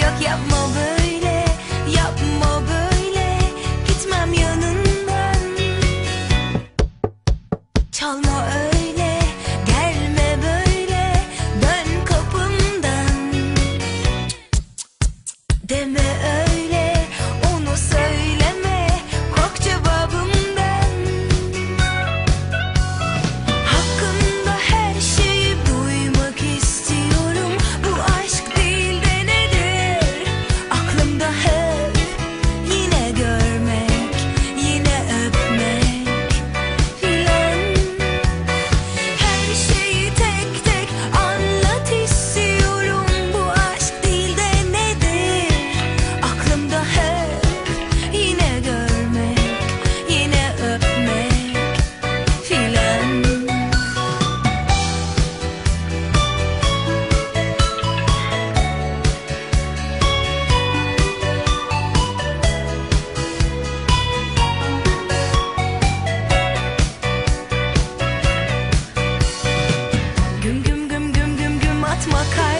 yok yapma böyle yapma böyle. Gitmem yanından. Çalma öyle. bakar